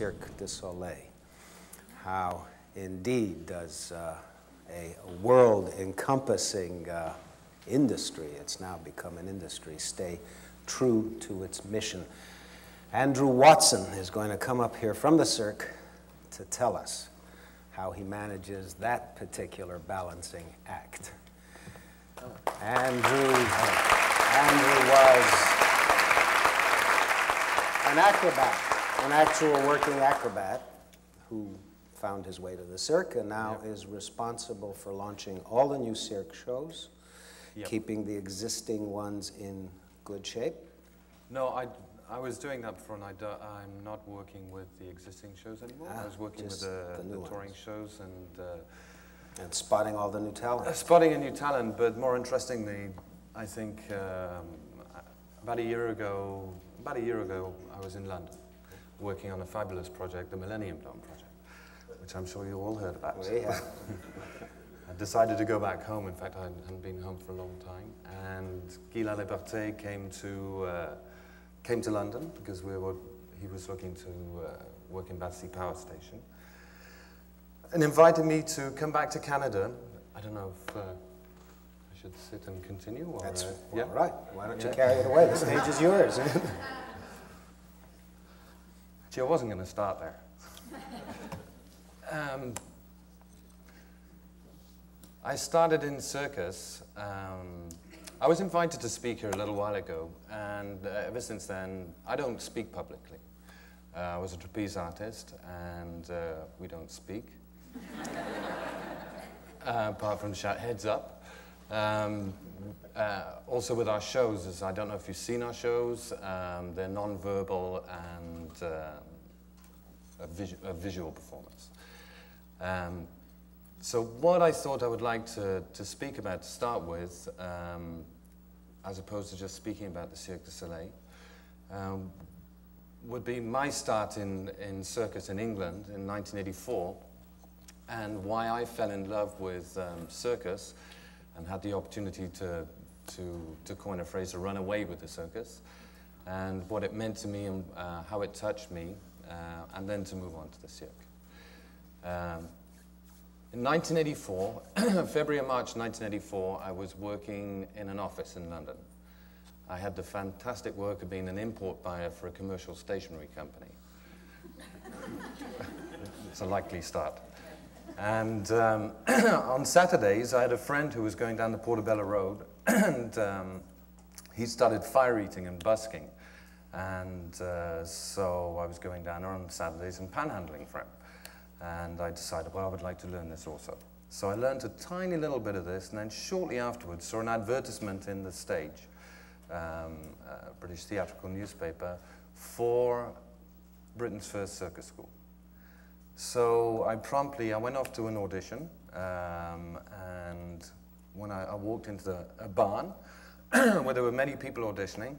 Cirque du Soleil. How indeed does uh, a, world encompassing uh, industry, it's now become an industry, stay true to its mission. Andrew Watson is going to come up here from the Cirque to tell us how he manages that particular balancing act. Andrew, Andrew was an acrobat, an actual working acrobat who found his way to the Cirque and now yep. is responsible for launching all the new Cirque shows, yep. keeping the existing ones in good shape. No, I, I was doing that before, and I I'm not working with the existing shows anymore. Ah, I was working with the, the, the touring shows and. Uh, and spotting all the new talent. Uh, spotting a new talent, but more interestingly, I think um, about a year ago, about a year ago, I was in London working on a fabulous project, the Millennium Dome project, which I'm sure you all heard about. We have. I decided to go back home. In fact, I hadn't been home for a long time. And Guy Laliberté came to uh, came to London because we were, he was looking to uh, work in Battersea Power Station and invited me to come back to Canada. I don't know if uh, I should sit and continue. Or, That's uh, yeah. all right. Why don't yeah. you carry it away? The stage is yours. Gee, I wasn't going to start there. Um, I started in circus um, I was invited to speak here a little while ago, and uh, ever since then, I don't speak publicly. Uh, I was a trapeze artist, and uh, we don't speak. Uh, apart from shout heads up. Um, uh, also with our shows, as I don't know if you've seen our shows, um, they're non-verbal and uh, a, vis a, visual performance. Um, so what I thought I would like to, to speak about to start with, um, as opposed to just speaking about the Cirque du Soleil, um, would be my start in, in circus in England in 1984 and why I fell in love with um, circus and had the opportunity to, to, to coin a phrase, to run away with the circus, and what it meant to me and uh, how it touched me, uh, and then to move on to the Cirque. Um, in 1984, February and March 1984, I was working in an office in London. I had the fantastic work of being an import buyer for a commercial stationery company. it's a likely start. And um, on Saturdays, I had a friend who was going down the Portobello Road, and um, he started fire eating and busking. And uh, so I was going down there on Saturdays and panhandling for him. And I decided, well, I would like to learn this also. So I learned a tiny little bit of this, and then shortly afterwards saw an advertisement in the stage, um, British theatrical newspaper, for Britain's first circus school. So I promptly, I went off to an audition, um, and when I, I walked into the, a barn where there were many people auditioning,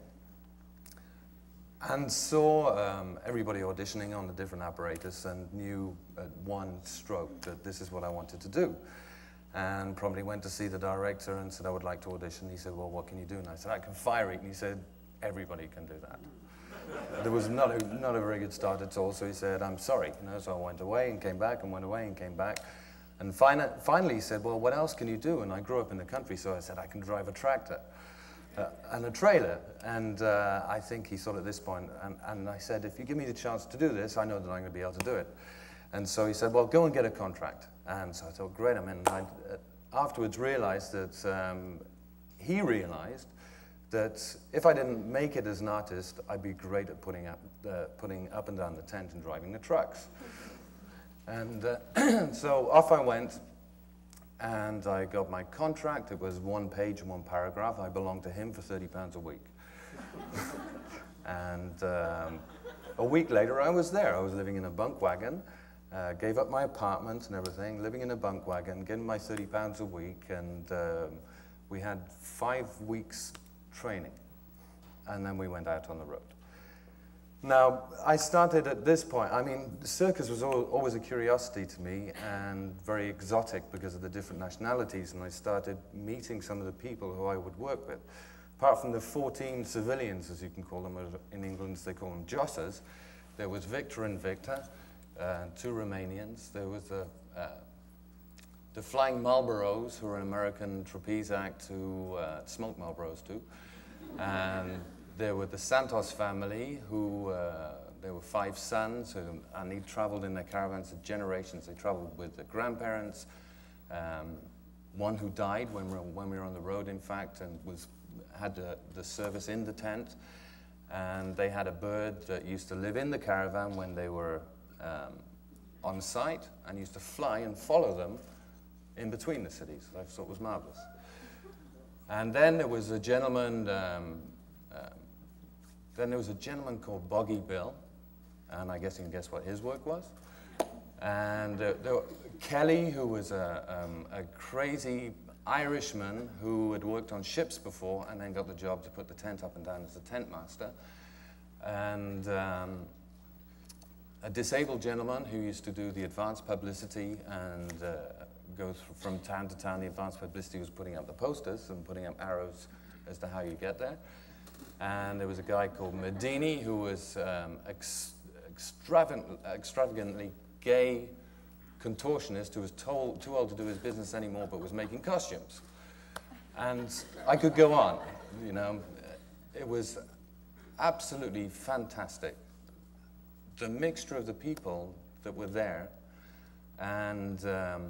and saw um, everybody auditioning on the different apparatus and knew at one stroke that this is what I wanted to do. And probably went to see the director and said, I would like to audition. He said, well, what can you do? And I said, I can fire it." And he said, everybody can do that. There was not a, not a very good start at all. So he said, I'm sorry. You know, so I went away and came back and went away and came back. And finally he said, well, what else can you do? And I grew up in the country, so I said, I can drive a tractor uh, and a trailer. And uh, I think he thought at this point, and, and I said, if you give me the chance to do this, I know that I'm going to be able to do it. And so he said, well, go and get a contract. And so I thought, great. I mean, I uh, afterwards realized that um, he realized that if I didn't make it as an artist, I'd be great at putting up, uh, putting up and down the tent and driving the trucks. and uh, so off I went and I got my contract. It was one page and one paragraph. I belonged to him for 30 pounds a week. and um, a week later, I was there. I was living in a bunk wagon, uh, gave up my apartment and everything, living in a bunk wagon, getting my 30 pounds a week, and um, we had five weeks training. And then we went out on the road. Now, I started at this point. I mean, circus was always a curiosity to me and very exotic because of the different nationalities, and I started meeting some of the people who I would work with. Apart from the 14 civilians, as you can call them in England, they call them jossers, there was Victor and Victor, uh, two Romanians. There was a, uh, the Flying Marlboros, who are an American trapeze act who uh, smoked Marlboros too. And there were the Santos family, who uh, there were five sons, who, and they traveled in their caravans for generations. They traveled with their grandparents, um, one who died when we, were, when we were on the road, in fact, and was, had the, the service in the tent. And they had a bird that used to live in the caravan when they were um, on site and used to fly and follow them in between the cities. I thought was marvelous. And then there was a gentleman, um, uh, then there was a gentleman called Boggy Bill, and I guess you can guess what his work was. And uh, Kelly, who was a, um, a crazy Irishman who had worked on ships before and then got the job to put the tent up and down as a tent master. And um, a disabled gentleman who used to do the advanced publicity and uh, go from town to town. The advanced publicity was putting up the posters and putting up arrows as to how you get there. And there was a guy called Medini who was um, ex extravagant, extravagantly gay contortionist who was told, too old to do his business anymore but was making costumes. And I could go on, you know. It was absolutely fantastic. The mixture of the people that were there and um,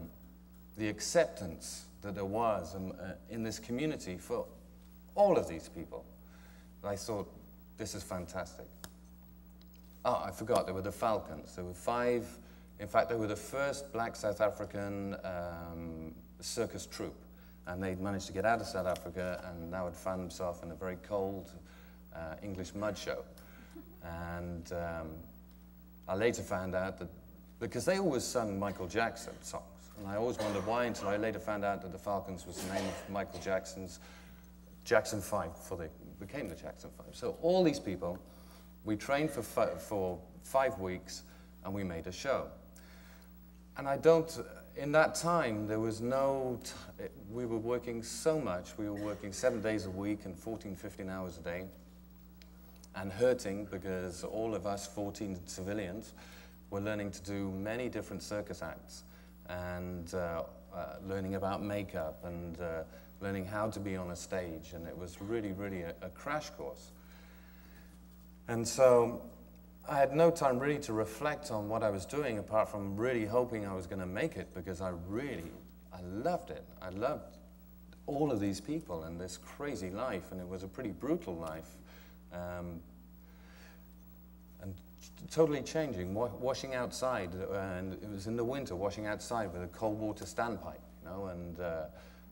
the acceptance that there was uh, in this community for all of these people. I thought, this is fantastic. Oh, I forgot, there were the Falcons. There were five in fact, they were the first black South African um, circus troupe. And they'd managed to get out of South Africa and now had found themselves in a very cold uh, English mud show. And um, I later found out that, because they always sung Michael Jackson songs. And I always wondered why until I later found out that the Falcons was the name of Michael Jackson's Jackson 5 before they became the Jackson 5. So all these people, we trained for, for five weeks and we made a show. And I don't, in that time, there was no, we were working so much. We were working seven days a week and 14, 15 hours a day and hurting because all of us 14 civilians were learning to do many different circus acts and uh, uh, learning about makeup and uh, learning how to be on a stage. And it was really, really a, a crash course. And so I had no time really to reflect on what I was doing apart from really hoping I was going to make it because I really, I loved it. I loved all of these people and this crazy life, and it was a pretty brutal life. Um, totally changing, wa washing outside, uh, and it was in the winter, washing outside with a cold water standpipe, you know, and, uh,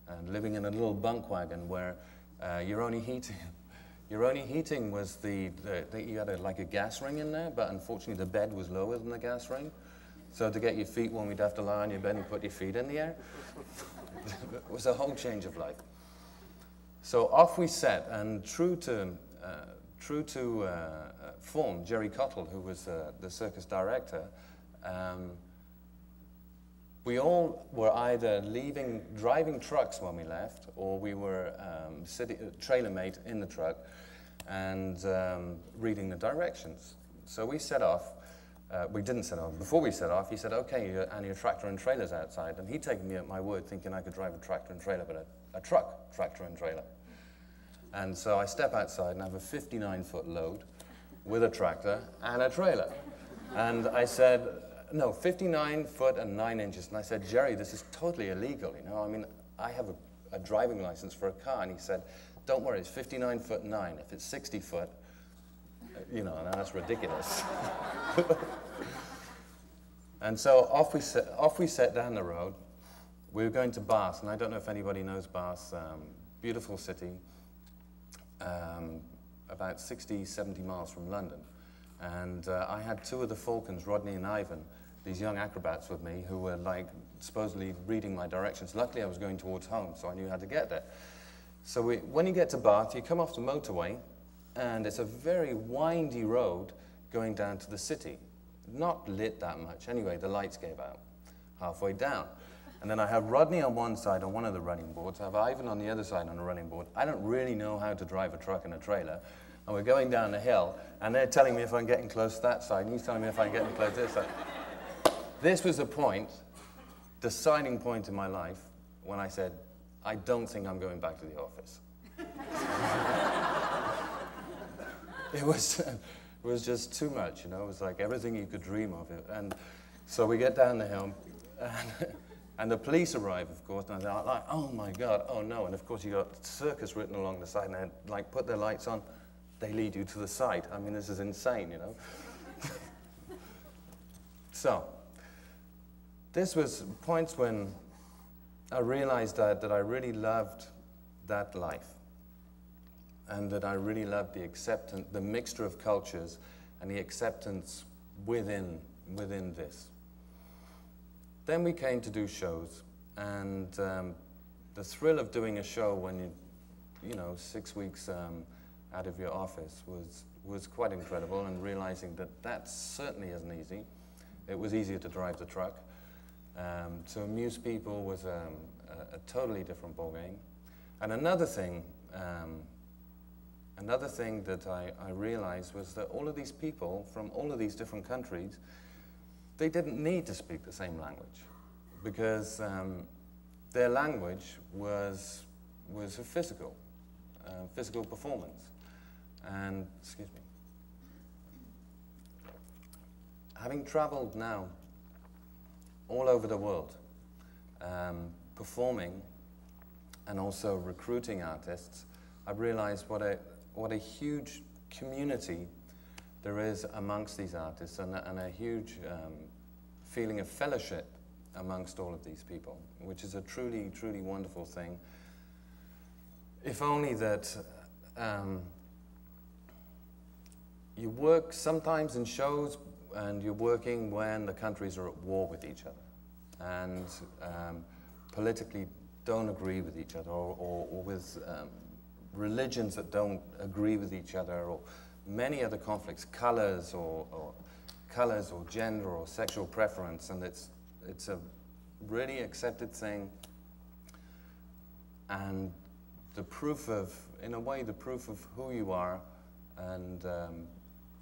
and living in a little bunk wagon where uh, you're only heating, your only heating was the, the, the you had a, like a gas ring in there, but unfortunately the bed was lower than the gas ring. So to get your feet warm, you'd have to lie on your bed and put your feet in the air. it was a whole change of life. So off we set, and true to, uh, true to uh, uh form, Gerry Cottle, who was uh, the circus director, um, we all were either leaving, driving trucks when we left, or we were um, city, uh, trailer mate in the truck and um, reading the directions. So we set off. Uh, we didn't set off. Before we set off, he said, okay, and your tractor and trailer's outside. And he'd taken me at my word, thinking I could drive a tractor and trailer, but a, a truck, tractor and trailer. And so I step outside and I have a 59-foot load with a tractor and a trailer. And I said, no, 59 foot and 9 inches. And I said, Gerry, this is totally illegal. You know, I mean, I have a, a driving license for a car. And he said, don't worry, it's 59 foot 9. If it's 60 foot, uh, you know, that's ridiculous. and so off we, set, off we set down the road. We were going to Bath, and I don't know if anybody knows Bath. Um, beautiful city, um, about 60, 70 miles from London. And uh, I had two of the Falcons, Rodney and Ivan, these young acrobats with me who were like supposedly reading my directions. Luckily, I was going towards home, so I knew how to get there. So we, when you get to Bath, you come off the motorway, and it's a very windy road going down to the city. Not lit that much. Anyway, the lights gave out halfway down. And then I have Rodney on one side on one of the running boards. I have Ivan on the other side on a running board. I don't really know how to drive a truck and a trailer. And we're going down the hill, and they're telling me if I'm getting close to that side, and he's telling me if I'm getting close to this side. This was a point, deciding point in my life, when I said, I don't think I'm going back to the office. it was, it was just too much, you know. It was like everything you could dream of. And so we get down the hill, and, and the police arrive, of course, and they're like, oh my God, oh no. And of course, you got circus written along the side, and they like put their lights on, they lead you to the site. I mean, this is insane, you know. so, this was points when I realized that, that I really loved that life and that I really loved the acceptance, the mixture of cultures and the acceptance within, within this. Then we came to do shows, and um, the thrill of doing a show when you, you know, six weeks um, out of your office was, was quite incredible, and realizing that that certainly isn't easy. It was easier to drive the truck. Um, to amuse people was um, a, a, totally different ballgame. And another thing um, Another thing that I, I realized was that all of these people from all of these different countries, they didn't need to speak the same language because um, their language was, was a physical, uh, physical performance. And, excuse me, having traveled now all over the world, um, performing and also recruiting artists, I've realized what a, what a huge community there is amongst these artists and a, and a huge um, feeling of fellowship amongst all of these people, which is a truly, truly wonderful thing. If only that um, you work sometimes in shows and you're working when the countries are at war with each other and um, politically don't agree with each other or, or, or with um, religions that don't agree with each other, or many other conflicts, colors or, or colors or gender or sexual preference, and it's it's a really accepted thing. And the proof of, in a way, the proof of who you are and um,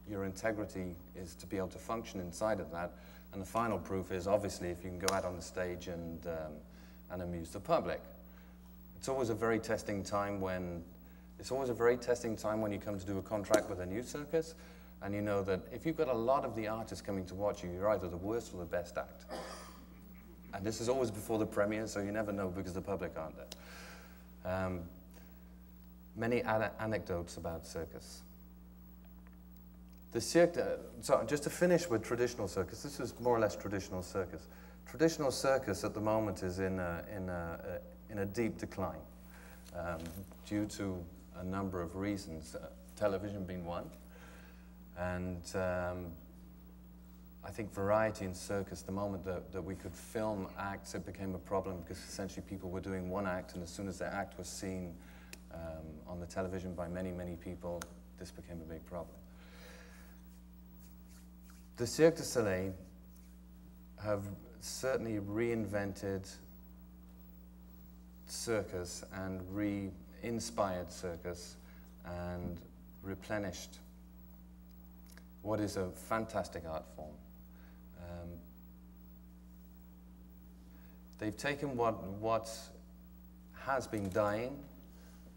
your integrity is to be able to function inside of that. And the final proof is obviously if you can go out on the stage and, um, and amuse the public. It's always a very testing time when it's always a very testing time when you come to do a contract with a new circus, and you know that if you've got a lot of the artists coming to watch you, you're either the worst or the best act. And this is always before the premiere, so you never know because the public aren't there. Um, many anecdotes about circus. The cirque, uh, so just to finish with traditional circus, this is more or less traditional circus. Traditional circus at the moment is in a, in a, a in a deep decline um, due to a number of reasons, uh, television being one. And um, I think variety in circus, the moment that, that we could film acts, it became a problem because essentially people were doing one act, and as soon as their act was seen um, on the television by many, many people, this became a big problem. The Cirque du Soleil have certainly reinvented circus and re inspired circus and replenished what is a fantastic art form. Um, they've taken what, what has been dying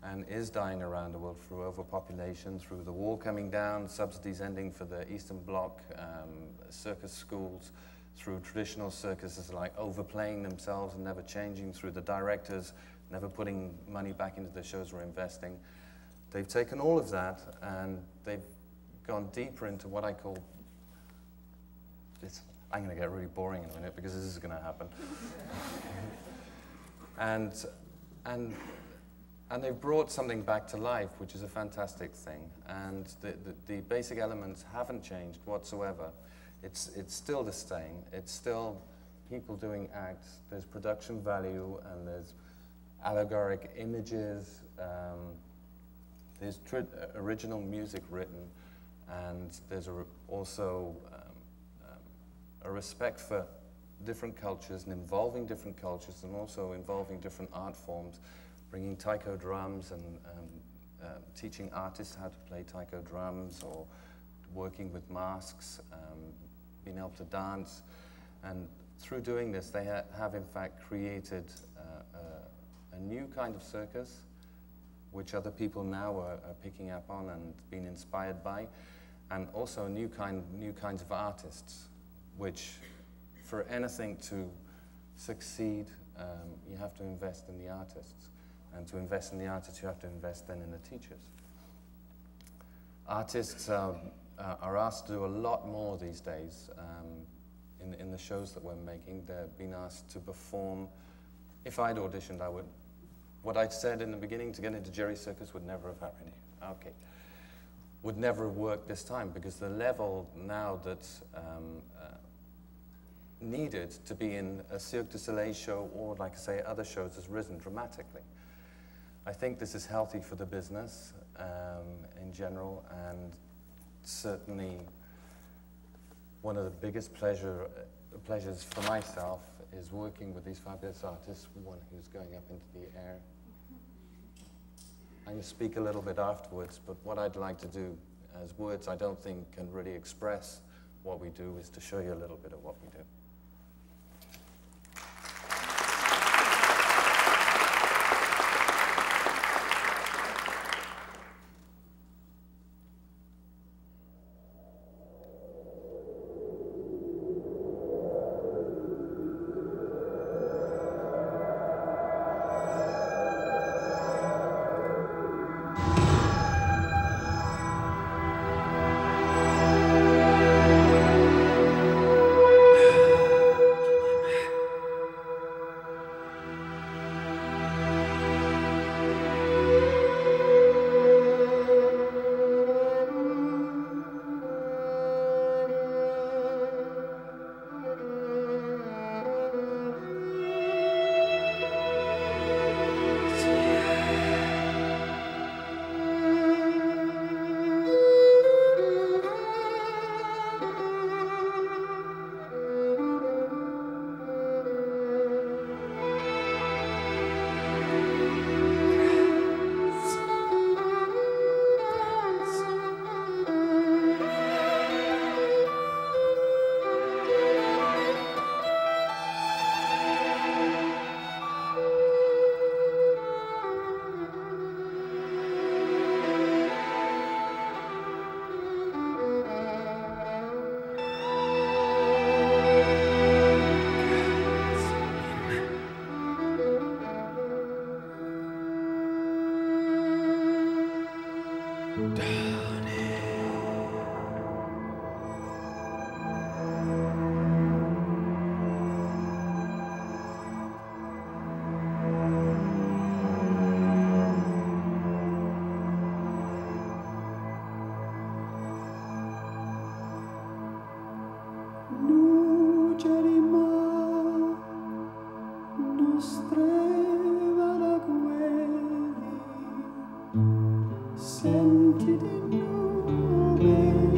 and is dying around the world through overpopulation, through the wall coming down, subsidies ending for the Eastern Bloc, um, circus schools, through traditional circuses like overplaying themselves and never changing, through the directors never putting money back into the shows we're investing. They've taken all of that and they've gone deeper into what I call I'm going to get really boring in a minute because this is going to happen. and, and, and they've brought something back to life, which is a fantastic thing. And the, the, the basic elements haven't changed whatsoever. It's, it's still the same. It's still people doing acts. There's production value and there's allegoric images. Um, there's original music written, and there's also um, um, a respect for different cultures and involving different cultures and also involving different art forms, bringing taiko drums and, um, teaching artists how to play taiko drums or working with masks, being able to dance. And through doing this, they ha have in fact created uh, new kind of circus, which other people now are, are, picking up on and being inspired by, and also new, kind, new kinds of artists, which for anything to succeed, um, you have to invest in the artists. And to invest in the artists, you have to invest then in the teachers. Artists uh, are asked to do a lot more these days. Um, in, in the shows that we're making, they're being asked to perform. If I'd auditioned, I would, what I'd said in the beginning to get into Gerry Circus would never have happened. Okay. Would never have worked this time because the level now that um, uh, needed to be in a Cirque du Soleil show or, like I say, other shows has risen dramatically. I think this is healthy for the business um, in general, and certainly one of the biggest pleasure, uh, pleasures for myself is working with these fabulous artists, one who's going up into the air. I'm going to speak a little bit afterwards, but what I'd like to do as words I don't think can really express what we do is to show you a little bit of what we do. scented in nowhere.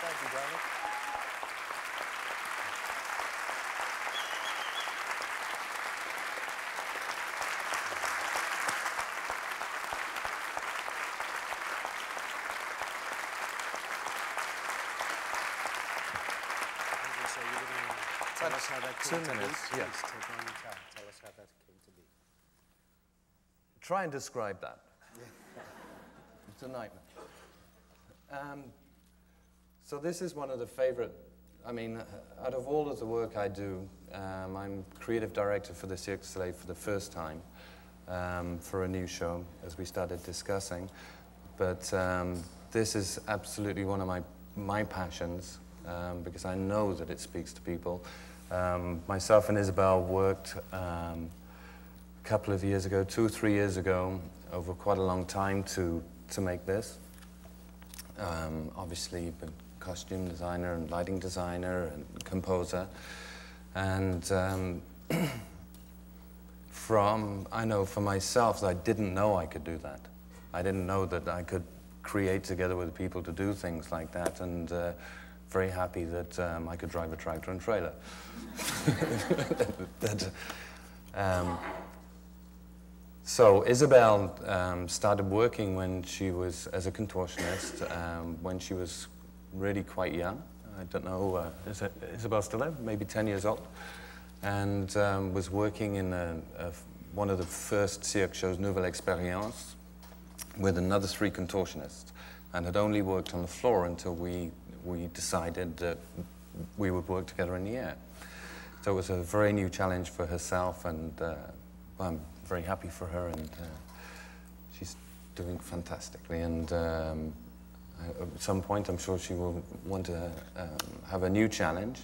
Thank you, darling. Tell us how that two came to be? minutes, yeah. Please, take on your time. Tell us how that came to be. Try and describe that. It's a nightmare. Um, so this is one of the favorite. I mean, out of all of the work I do, um, I'm creative director for the Cirque Soleil for the first time um, for a new show, as we started discussing. But um, this is absolutely one of my my passions um, because I know that it speaks to people. Um, myself and Isabel worked a couple of years ago, two or three years ago, over quite a long time to, to make this. Um, obviously, been costume designer and lighting designer and composer. And um, from, I know for myself I didn't know I could do that. I didn't know that I could create together with people to do things like that. And uh, very happy that um, I could drive a tractor and trailer. that, um, so Isabel um, started working when she was as a contortionist um, when she was really quite young. I don't know, uh, is it, Isabel still there? Maybe 10 years old, and um, was working in a, a, one of the first cirque shows, Nouvelle Expérience, with another three contortionists, and had only worked on the floor until we we decided that we would work together in the air. So it was a very new challenge for herself, and uh, I'm very happy for her, and uh, she's doing fantastically. And um, at some point, I'm sure she will want to um, have a new challenge.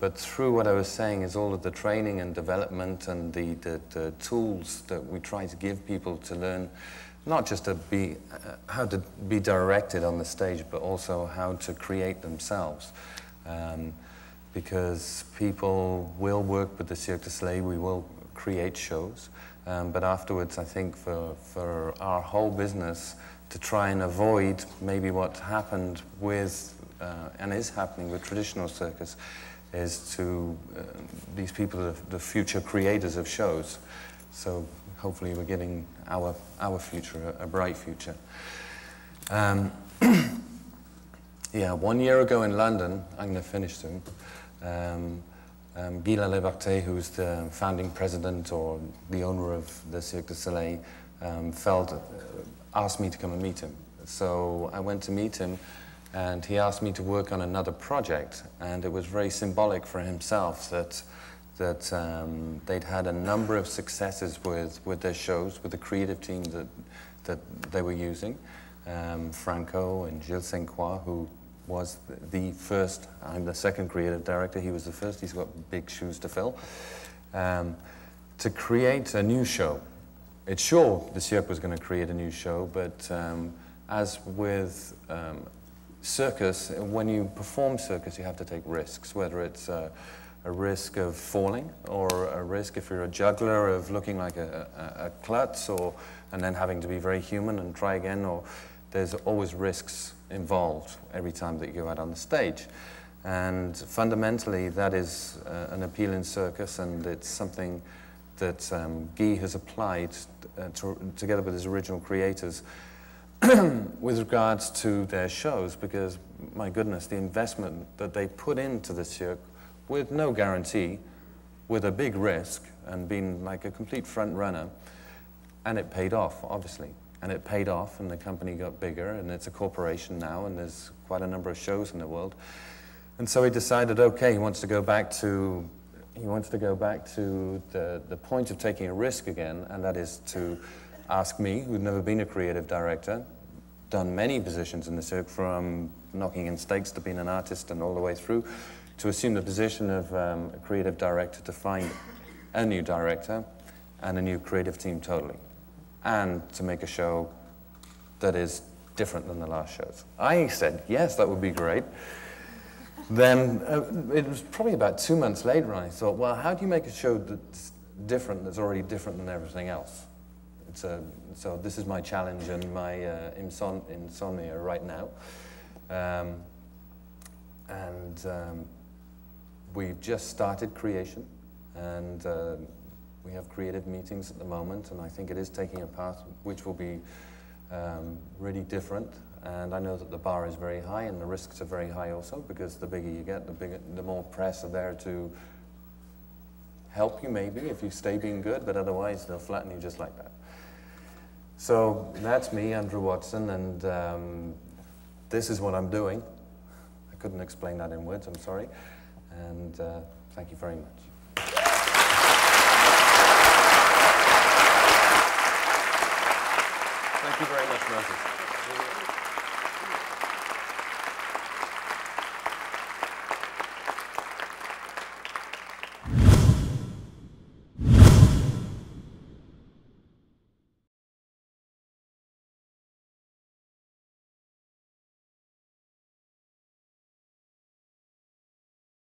But through what I was saying is all of the training and development and the, the, the tools that we try to give people to learn not just to be uh, how to be directed on the stage, but also how to create themselves. Um, because people will work with the Cirque du Soleil, we will create shows, um, but afterwards, I think for, for our whole business to try and avoid maybe what happened with uh, and is happening with traditional circus is to uh, these people the future creators of shows. So hopefully we're giving our, our future a, a bright future. Um, yeah, one year ago in London, I'm going to finish soon, um, um, Guy Laliberté, who's the founding president or the owner of the Cirque du Soleil, um, felt, uh, asked me to come and meet him. So I went to meet him and he asked me to work on another project and it was very symbolic for himself that that um, they'd had a number of successes with, with their shows, with the creative team that, that they were using. Um, Franco and Gilles Sainte-Croix, who was the first, I'm the second creative director, he was the first, he's got big shoes to fill, um, to create a new show. It's sure the Cirque was going to create a new show, but um, as with um, circus, when you perform circus, you have to take risks, whether it's uh, a risk of falling or a risk if you're a juggler of looking like a, a, a klutz or and then having to be very human and try again or there's always risks involved every time that you go out on the stage and fundamentally that is uh, an appeal in circus and it's something that um, Guy has applied uh, to, together with his original creators with regards to their shows because my goodness the investment that they put into the cirque with no guarantee, with a big risk, and being like a complete front runner. And it paid off, obviously. And it paid off, and the company got bigger, and it's a corporation now, and there's quite a number of shows in the world. And so he decided, okay, he wants to go back to he wants to go back to the, the point of taking a risk again, and that is to ask me, who'd never been a creative director, done many positions in the cirque, from knocking in stakes to being an artist and all the way through, to assume the position of um, a creative director to find a new director and a new creative team totally, and to make a show that is different than the last shows. I said, yes, that would be great. then uh, it was probably about two months later, and I thought, well, how do you make a show that's different, that's already different than everything else? it's a, so this is my challenge and my uh, insomnia right now. Um, and um, we've just started creation, and uh, we have creative meetings at the moment, and I think it is taking a path which will be um, really different. And I know that the bar is very high, and the risks are very high also, because the bigger you get, the bigger, the more press are there to help you maybe if you stay being good, but otherwise they'll flatten you just like that. So that's me, Andrew Watson, and um, this is what I'm doing. I couldn't explain that in words, I'm sorry. And uh, thank you very much. Thank you very much, Moses.